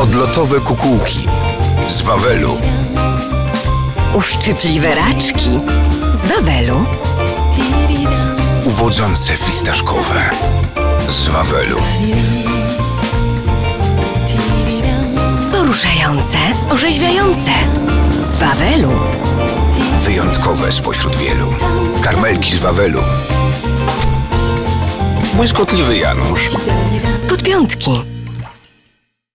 Odlotowe kukułki z Wawelu. Uszczypliwe raczki z Wawelu. Uwodzące fistaszkowe z Wawelu. Poruszające, orzeźwiające z Wawelu. Wyjątkowe spośród wielu. Karmelki z Wawelu. Błyskotliwy Janusz. Z podpiątki.